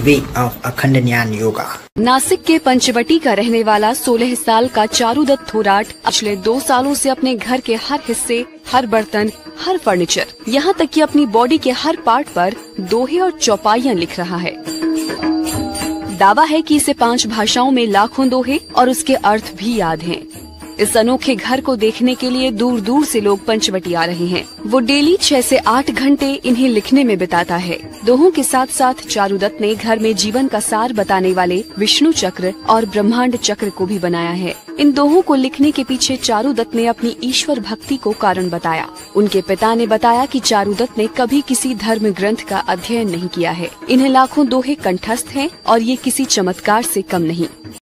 way of अखंड ज्ञान योगा नासिक के पंचवटी का रहने वाला 16 साल का चारूदत्त थोराट पिछले दो सालों से अपने घर के हर हिस्से, हर बर्तन, हर फर्नीचर, यहाँ तक कि अपनी बॉडी के हर पार्ट पर दोहे और चौपाइयाँ लिख रहा है दावा है कि इसे पाँच भाषाओं में लाखों दोहे और उसके अर्थ भी याद हैं। इस अनोखे घर को देखने के लिए दूर दूर से लोग पंचवटी आ रहे हैं। वो डेली छह से आठ घंटे इन्हें लिखने में बिताता है। दोहों के साथ साथ चारुदत्त ने घर में जीवन का सार बताने वाले विष्णु चक्र और ब्रह्मांड चक्र को भी बनाया है। इन दोहों को लिखने के पीछे चारुदत्त ने अपनी ईश्वर भक्ति को कारण बताया। उनके पिता ने बताया कि चारुदत्त ने कभी किसी धर्म ग्रंथ का अध्ययन नहीं किया है। इन्हें लाखों दोहे कंठस्थ हैं और ये किसी चमत्कार से कम नहीं।